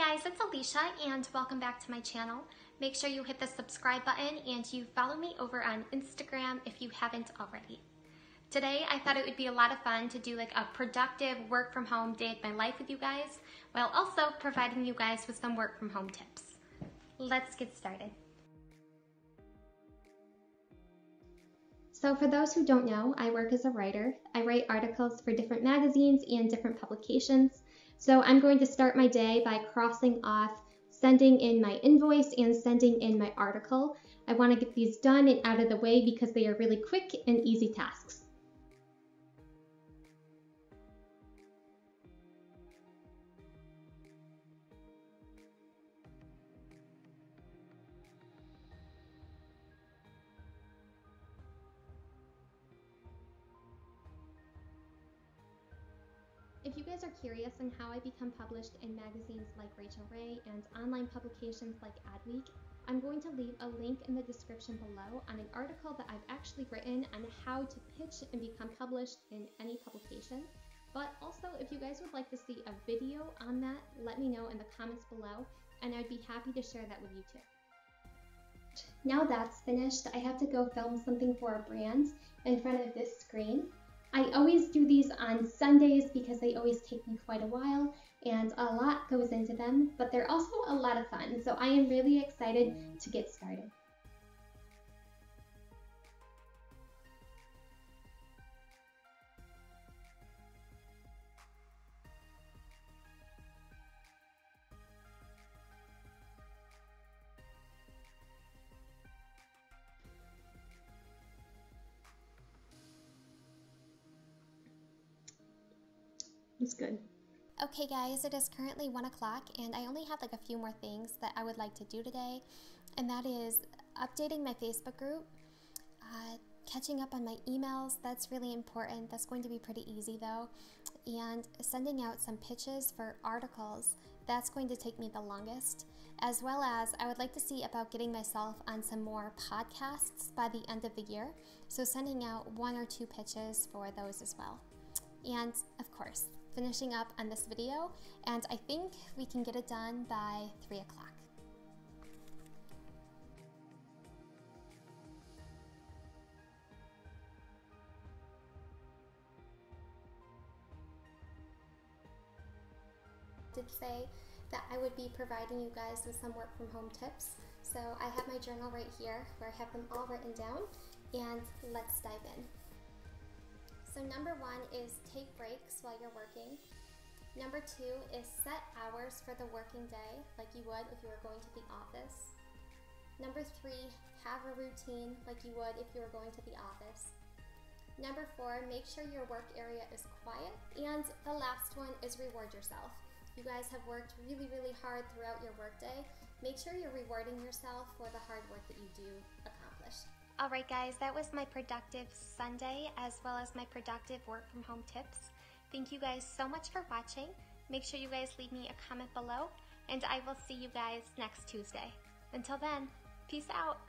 guys, it's Alyshia and welcome back to my channel. Make sure you hit the subscribe button and you follow me over on Instagram if you haven't already. Today I thought it would be a lot of fun to do like a productive work from home day of my life with you guys while also providing you guys with some work from home tips. Let's get started. So for those who don't know, I work as a writer. I write articles for different magazines and different publications. So I'm going to start my day by crossing off sending in my invoice and sending in my article. I want to get these done and out of the way because they are really quick and easy tasks. If you guys are curious on how I become published in magazines like Rachael Ray and online publications like Adweek, I'm going to leave a link in the description below on an article that I've actually written on how to pitch and become published in any publication. But also, if you guys would like to see a video on that, let me know in the comments below, and I'd be happy to share that with you too. Now that's finished, I have to go film something for a brand in front of this screen. I always do these on Sundays because they always take me quite a while and a lot goes into them, but they're also a lot of fun. So I am really excited to get started. It's good. Okay guys, it is currently 1 o'clock and I only have like a few more things that I would like to do today and that is updating my Facebook group, uh, catching up on my emails, that's really important, that's going to be pretty easy though, and sending out some pitches for articles, that's going to take me the longest, as well as I would like to see about getting myself on some more podcasts by the end of the year, so sending out one or two pitches for those as well. And of course, finishing up on this video, and I think we can get it done by 3 o'clock. did say that I would be providing you guys with some work from home tips. So I have my journal right here where I have them all written down and let's dive in. Number one is take breaks while you're working. Number two is set hours for the working day, like you would if you were going to the office. Number three, have a routine like you would if you were going to the office. Number four, make sure your work area is quiet. And the last one is reward yourself. You guys have worked really, really hard throughout your workday. Make sure you're rewarding yourself for the hard work that you do accomplish. Alright guys, that was my productive Sunday as well as my productive work from home tips. Thank you guys so much for watching. Make sure you guys leave me a comment below and I will see you guys next Tuesday. Until then, peace out.